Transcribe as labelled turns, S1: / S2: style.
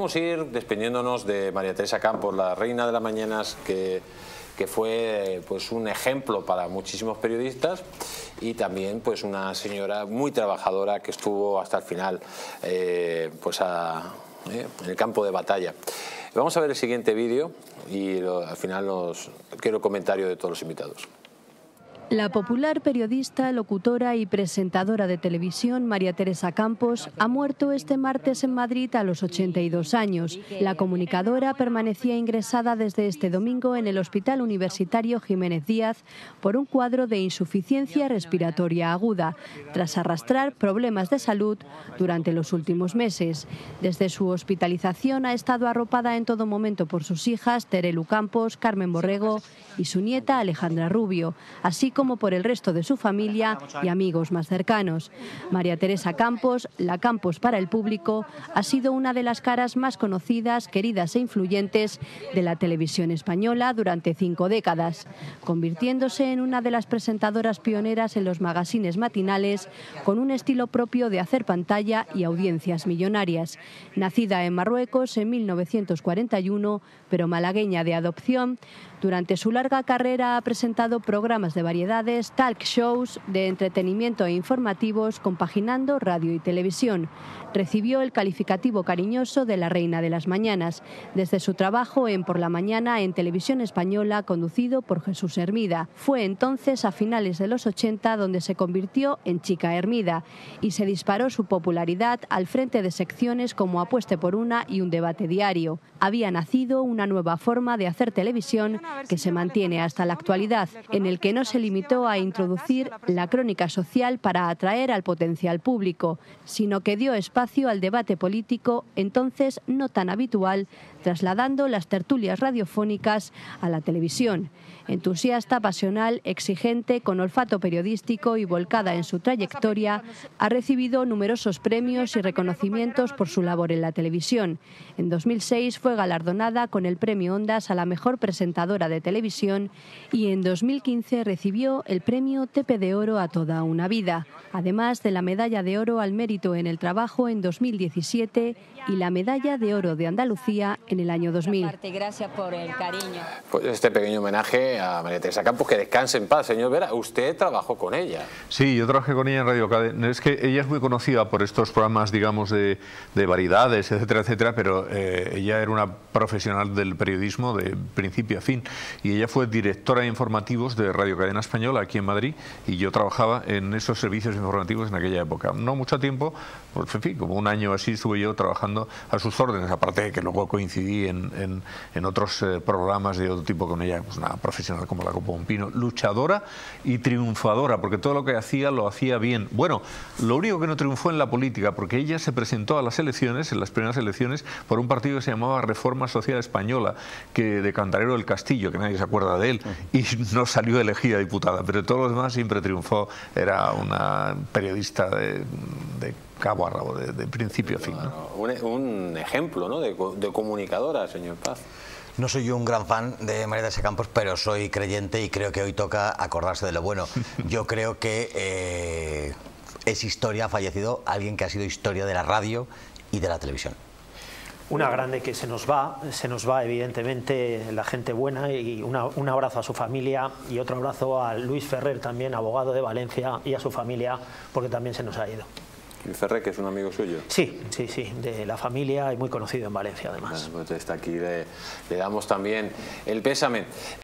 S1: Vamos a ir despidiéndonos de María Teresa Campos, la reina de las mañanas que, fue pues, un ejemplo para muchísimos periodistas y también pues, una señora muy trabajadora que estuvo hasta el final eh, pues, eh, en el campo de batalla. Vamos a ver el siguiente vídeo y al final nos, quiero el comentario de todos los invitados.
S2: La popular periodista, locutora y presentadora de televisión María Teresa Campos ha muerto este martes en Madrid a los 82 años. La comunicadora permanecía ingresada desde este domingo en el Hospital Universitario Jiménez Díaz por un cuadro de insuficiencia respiratoria aguda, tras arrastrar problemas de salud durante los últimos meses. Desde su hospitalización ha estado arropada en todo momento por sus hijas Terelu Campos, Carmen Borrego y su nieta Alejandra Rubio, así como por el resto de su familia y amigos más cercanos. María Teresa Campos, la Campos para el público, ha sido una de las caras más conocidas, queridas e influyentes de la televisión española durante cinco décadas, convirtiéndose en una de las presentadoras pioneras en los magazines matinales con un estilo propio de hacer pantalla y audiencias millonarias. Nacida en Marruecos en 1941, pero malagueña de adopción, durante su larga carrera ha presentado programas de variedades, talk shows, de entretenimiento e informativos, compaginando radio y televisión. Recibió el calificativo cariñoso de la Reina de las Mañanas, desde su trabajo en Por la Mañana en Televisión Española, conducido por Jesús Hermida. Fue entonces a finales de los 80 donde se convirtió en Chica Hermida y se disparó su popularidad al frente de secciones como Apueste por una y un debate diario. Había nacido una nueva forma de hacer televisión que se mantiene hasta la actualidad, en el que no se limitó a introducir la crónica social para atraer al potencial público, sino que dio espacio al debate político, entonces no tan habitual, trasladando las tertulias radiofónicas a la televisión. Entusiasta, pasional, exigente, con olfato periodístico y volcada en su trayectoria, ha recibido numerosos premios y reconocimientos por su labor en la televisión. En 2006 fue galardonada con el premio Ondas a la mejor presentadora de televisión y en 2015 recibió el premio TP de Oro a toda una vida, además de la medalla de oro al mérito en el trabajo en 2017 y la medalla de oro de Andalucía en el año 2000.
S3: Gracias por el cariño.
S1: Pues este pequeño homenaje a María Teresa Campos, que descanse en paz. Señor Vera, usted trabajó con ella.
S4: Sí, yo trabajé con ella en Radio Cadena. Es que ella es muy conocida por estos programas, digamos, de, de variedades, etcétera, etcétera, pero eh, ella era una profesional del periodismo de principio a fin. Y ella fue directora de informativos de Radio Cadena Española aquí en Madrid y yo trabajaba en esos servicios informativos en aquella época. No mucho tiempo, pues, en fin, como un año así estuve yo trabajando a sus órdenes, aparte de que luego coincidí en, en, en otros eh, programas de otro tipo con ella, pues una profesional como la Copa Pompino, luchadora y triunfadora, porque todo lo que hacía lo hacía bien. Bueno, lo único que no triunfó en la política, porque ella se presentó a las elecciones, en las primeras elecciones, por un partido que se llamaba Reforma Social Española, que de Cantarero del Castillo, que nadie se acuerda de él, y no salió elegida diputada, pero todos los demás siempre triunfó, era una periodista de, de cabo a rabo, de, de principio a fin. ¿no?
S1: Un, un, ejemplo ¿no? de, de comunicadora, señor Paz.
S5: No soy yo un gran fan de María Teresa Campos, pero soy creyente y creo que hoy toca acordarse de lo bueno. Yo creo que eh, es historia, ha fallecido alguien que ha sido historia de la radio y de la televisión.
S6: Una grande que se nos va, se nos va evidentemente la gente buena y una, un abrazo a su familia y otro abrazo a Luis Ferrer también, abogado de Valencia y a su familia porque también se nos ha ido.
S1: Luis Ferrer, que es un amigo suyo.
S6: Sí, sí, sí, de la familia y muy conocido en Valencia además.
S1: Bueno, pues está aquí, le, le damos también el pésame.